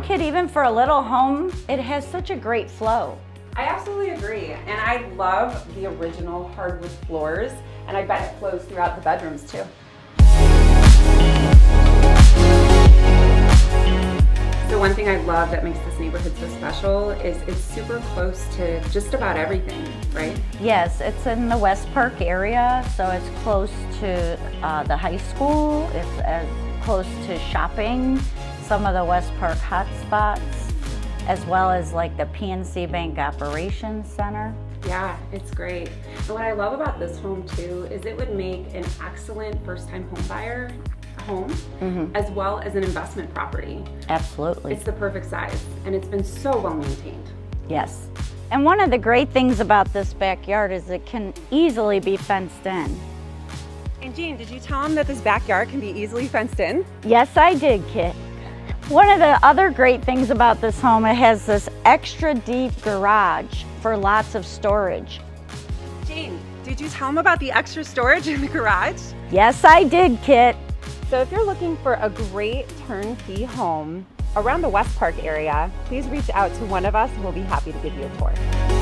Kit, even for a little home, it has such a great flow. I absolutely agree. And I love the original hardwood floors, and I bet it flows throughout the bedrooms too. So one thing I love that makes this neighborhood so special is it's super close to just about everything, right? Yes, it's in the West Park area, so it's close to uh, the high school. It's as close to shopping, some of the West Park hotspots, as well as like the PNC Bank Operations Center. Yeah, it's great. And what I love about this home too is it would make an excellent first-time home buyer home Mhm. as well as an investment property. Absolutely. It's the perfect size and it's been so well maintained. Yes. And one of the great things about this backyard is it can easily be fenced in. And Jean, did you tell him that this backyard can be easily fenced in? Yes, I did, Kit. One of the other great things about this home, it has this extra deep garage for lots of storage. Jean, did you tell him about the extra storage in the garage? Yes, I did, Kit. So if you're looking for a great turnkey home around the West Park area, please reach out to one of us and we'll be happy to give you a tour.